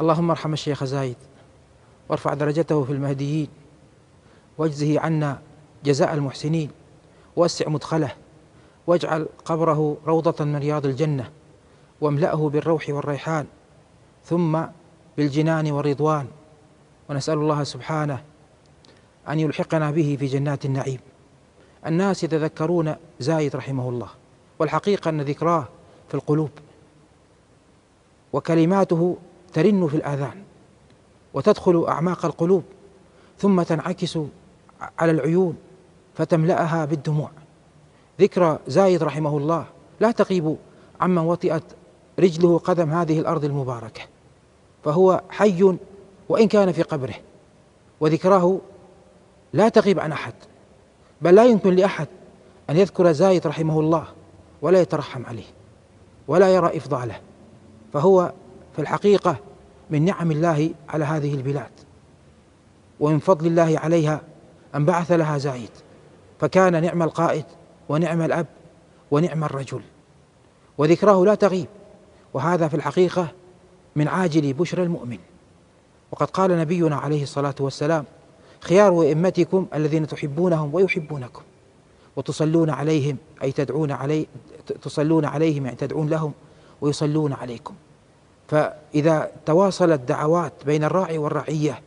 اللهم ارحم الشيخ زايد وارفع درجته في المهديين واجزه عنا جزاء المحسنين ووسع مدخله واجعل قبره روضة من رياض الجنة واملأه بالروح والريحان ثم بالجنان والرضوان. ونسأل الله سبحانه أن يلحقنا به في جنات النعيم. الناس يتذكرون زايد رحمه الله والحقيقة أن ذكراه في القلوب. وكلماته ترن في الآذان وتدخل أعماق القلوب ثم تنعكس على العيون فتملأها بالدموع. ذكرى زايد رحمه الله لا تغيب عمن وطئت رجله قدم هذه الأرض المباركة فهو حي وإن كان في قبره. وذكراه لا تغيب عن أحد بل لا يمكن لأحد أن يذكر زايد رحمه الله ولا يترحم عليه ولا يرى إفضاله. فهو في الحقيقة من نعم الله على هذه البلاد ومن فضل الله عليها أن بعث لها زايد فكان نعم القائد ونعم الأب ونعم الرجل وذكراه لا تغيب وهذا في الحقيقة من عاجل بشرى المؤمن. وقد قال نبينا عليه الصلاة والسلام خيار أئمتكم الذين تحبونهم ويحبونكم وتصلون عليهم أي تدعون علي تصلون عليهم يعني تدعون لهم ويصلون عليكم. فإذا تواصلت دعوات بين الراعي والرعية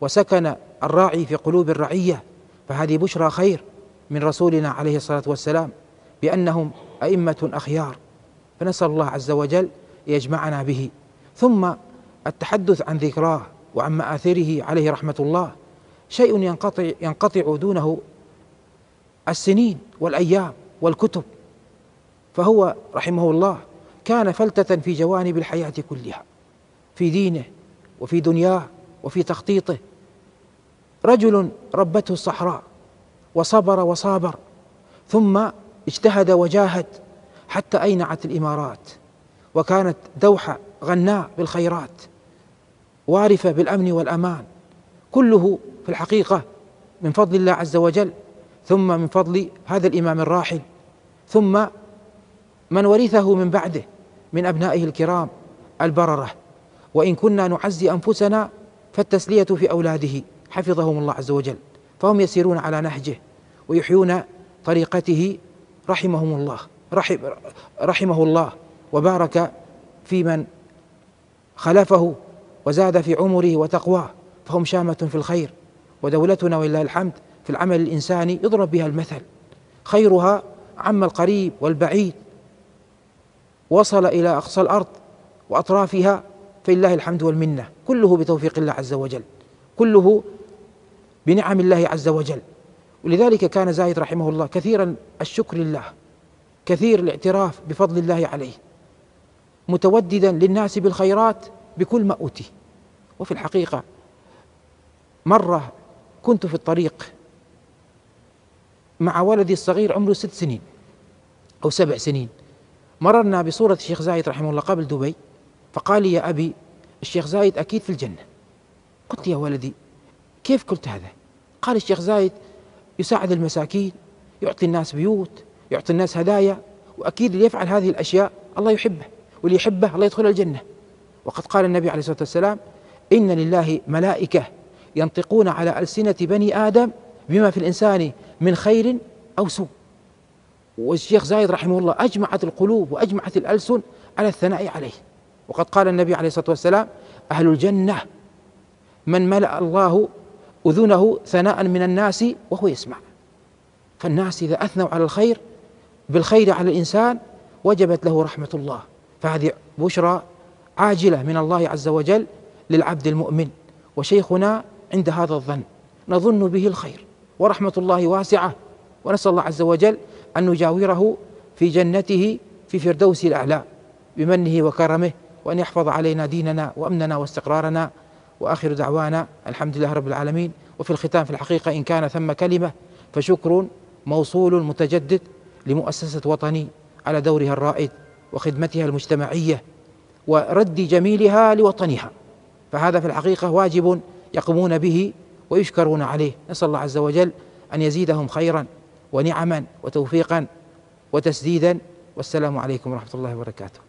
وسكن الراعي في قلوب الرعية فهذه بشرى خير من رسولنا عليه الصلاة والسلام بأنهم أئمة أخيار. فنسأل الله عز وجل يجمعنا به. ثم التحدث عن ذكراه وعن مآثره عليه رحمة الله شيء ينقطع ينقطع دونه السنين والأيام والكتب. فهو رحمه الله كان فلتة في جوانب الحياة كلها في دينه وفي دنياه وفي تخطيطه. رجل ربته الصحراء وصبر وصابر ثم اجتهد وجاهد حتى أينعت الإمارات وكانت دوحة غناء بالخيرات وارفة بالأمن والأمان. كله في الحقيقة من فضل الله عز وجل ثم من فضل هذا الإمام الراحل ثم من ورثه من بعده. من أبنائه الكرام البررة. وإن كنا نعزي أنفسنا فالتسلية في أولاده حفظهم الله عز وجل. فهم يسيرون على نهجه ويحيون طريقته رحمهم الله رحم رحمه الله. وبارك في من خلفه وزاد في عمره وتقواه. فهم شامة في الخير. ودولتنا ولله الحمد في العمل الإنساني يضرب بها المثل. خيرها عم القريب والبعيد. وصل إلى أقصى الأرض وأطرافها فلله الحمد والمنة. كله بتوفيق الله عز وجل. كله بنعم الله عز وجل. ولذلك كان زايد رحمه الله كثيرا الشكر لله. كثير الاعتراف بفضل الله عليه. متوددا للناس بالخيرات بكل ما أوتي. وفي الحقيقة مرة كنت في الطريق مع ولدي الصغير عمره ست سنين أو سبع سنين. مررنا بصورة الشيخ زايد رحمه الله قبل دبي فقال لي يا أبي الشيخ زايد أكيد في الجنة. قلت يا ولدي كيف قلت هذا؟ قال الشيخ زايد يساعد المساكين يعطي الناس بيوت يعطي الناس هدايا وأكيد اللي يفعل هذه الأشياء الله يحبه واللي يحبه الله يدخل الجنة. وقد قال النبي عليه الصلاة والسلام إن لله ملائكة ينطقون على ألسنة بني آدم بما في الإنسان من خير أو سوء. والشيخ زايد رحمه الله أجمعت القلوب وأجمعت الألسن على الثناء عليه. وقد قال النبي عليه الصلاة والسلام أهل الجنة من ملأ الله أذنه ثناء من الناس وهو يسمع. فالناس إذا أثنوا على الخير بالخير على الإنسان وجبت له رحمة الله. فهذه بشرى عاجلة من الله عز وجل للعبد المؤمن. وشيخنا عند هذا الظن نظن به الخير. ورحمة الله واسعة. ونسأل الله عز وجل أن نجاوره في جنته في فردوس الأعلى بمنه وكرمه وأن يحفظ علينا ديننا وأمننا واستقرارنا وآخر دعوانا. الحمد لله رب العالمين. وفي الختام في الحقيقة إن كان ثم كلمة فشكر موصول متجدد لمؤسسة وطني على دورها الرائد وخدمتها المجتمعية ورد جميلها لوطنها. فهذا في الحقيقة واجب يقومون به ويشكرون عليه. نسأل الله عز وجل أن يزيدهم خيرا ونعما وتوفيقا وتسديدا والسلام عليكم ورحمة الله وبركاته.